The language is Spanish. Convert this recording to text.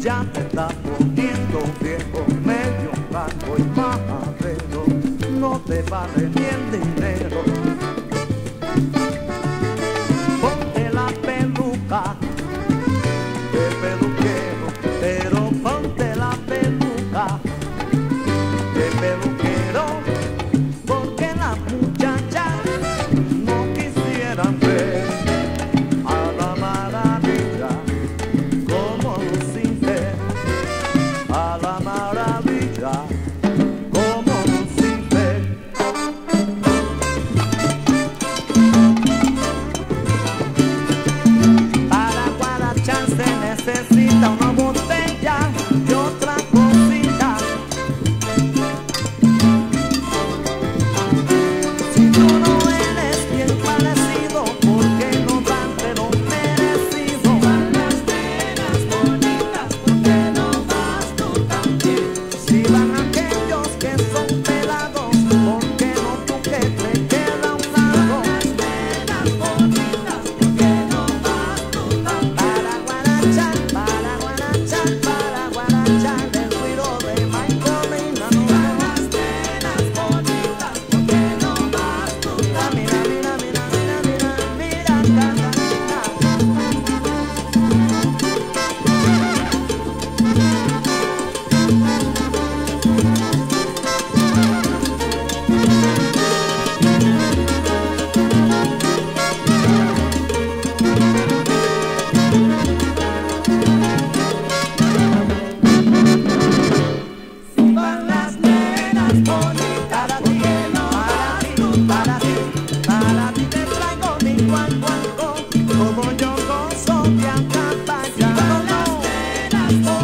ya te estás poniendo viejo, medio blanco y majadero, no te vale ni el dinero. Thank you.